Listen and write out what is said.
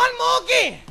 one more game.